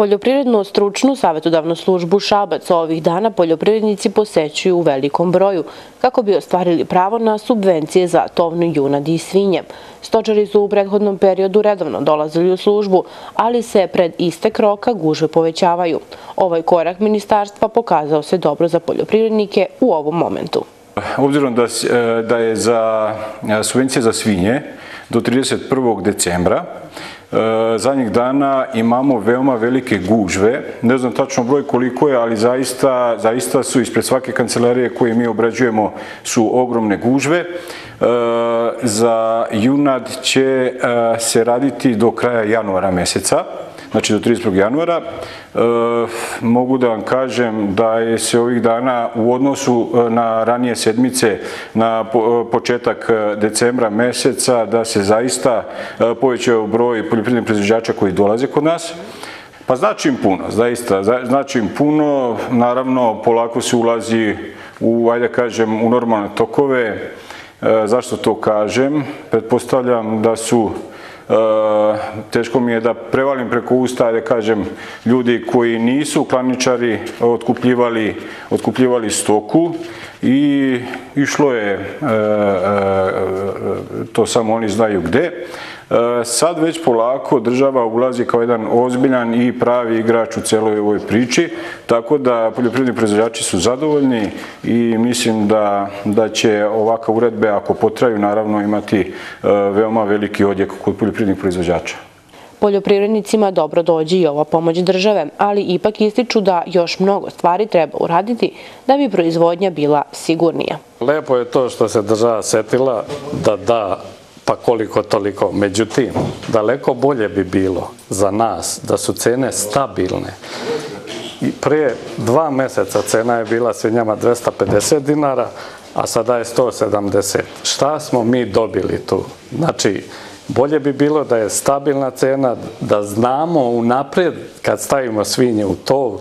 Poljoprivrednu stručnu savjetodavnu službu Šabac ovih dana poljoprivrednici posećuju u velikom broju kako bi ostvarili pravo na subvencije za tovnu junad i svinje. Stočari su u prethodnom periodu redovno dolazili u službu, ali se pred istek roka gužve povećavaju. Ovaj korak ministarstva pokazao se dobro za poljoprivrednike u ovom momentu. Obzirom da je za subvencije za svinje do 31. decembra, Eh, zadnjih dana imamo veoma velike gužve. Ne znam tačno broj koliko je, ali zaista zaista su ispred svake kancelarije koje mi obrađujemo su ogromne gužve. E, za junad će e, se raditi do kraja januara meseca znači do 31. januara. E, mogu da vam kažem da je se ovih dana u odnosu e, na ranije sedmice, na e, početak e, decembra meseca, da se zaista povećao broj poljoprivrednih proizvođača koji dolaze kod nas. Pa znači im puno, zaista, znači im puno. Naravno, polako se ulazi u, ajde kažem, u normalne tokove. Zašto to kažem? Pretpostavljam da su Eh, teško mi je da prevalim preko usta, da kažem, ljudi koji nisu klaničari otkupljivali otkupljivali stoku i išlo je, eh, eh, to samo oni znaju gde, Sad već polako država ulazi kao jedan ozbiljan i pravi igrač u celoj ovoj priči, tako da poljoprivredni proizvođači su zadovoljni i mislim da će ovakve uredbe, ako potraju, naravno imati e, veoma veliki odjek kod poljoprivrednih proizvođača. Poljoprivrednicima dobro dođe i ova pomoć države, ali ipak ističu da još mnogo stvari treba uraditi da bi proizvodnja bila sigurnija. Lepo je to što se država setila da da pa koliko toliko. Međutim, daleko bolje bi bilo za nas da su cene stabilne. I Prije dva meseca cena je bila svinjama 250 dinara, a sada je 170. Šta smo mi dobili tu? Znači, bolje bi bilo da je stabilna cena, da znamo unaprijed kad stavimo svinje u to,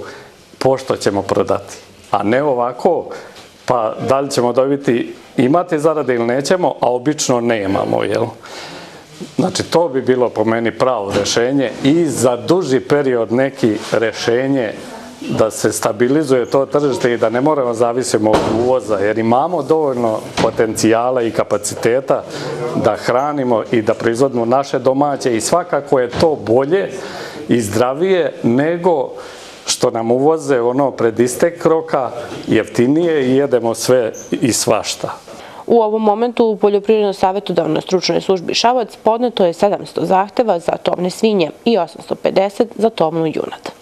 pošto ćemo prodati. A ne ovako, pa da li ćemo dobiti imati zarade ili nećemo, a obično nemamo, jel? Znači, to bi bilo po meni pravo rešenje i za duži period neki rešenje da se stabilizuje to tržište i da ne moramo zavisimo od uvoza, jer imamo dovoljno potencijala i kapaciteta da hranimo i da proizvodimo naše domaće i svakako je to bolje i zdravije nego što nam uvoze ono pred istek roka jeftinije i jedemo sve i svašta. U ovom momentu u Poljoprivredno savjetodavnoj stručnoj službi Šavac podneto je 700 zahteva za tovne svinje i 850 za tovnu junad.